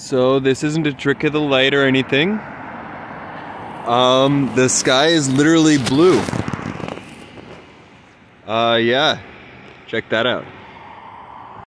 So this isn't a trick of the light or anything. Um, the sky is literally blue. Uh, yeah, check that out.